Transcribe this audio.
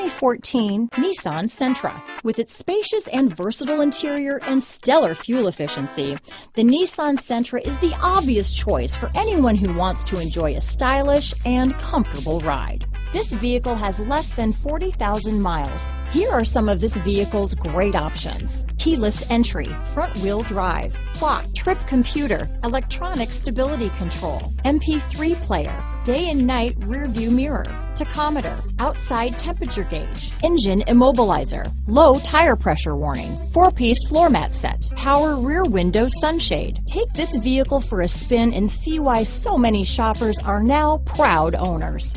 2014 Nissan Sentra. With its spacious and versatile interior and stellar fuel efficiency, the Nissan Sentra is the obvious choice for anyone who wants to enjoy a stylish and comfortable ride. This vehicle has less than 40,000 miles. Here are some of this vehicle's great options. Keyless entry, front wheel drive, clock, trip computer, electronic stability control, MP3 player, day and night rear view mirror, tachometer, outside temperature gauge, engine immobilizer, low tire pressure warning, four-piece floor mat set, power rear window sunshade. Take this vehicle for a spin and see why so many shoppers are now proud owners.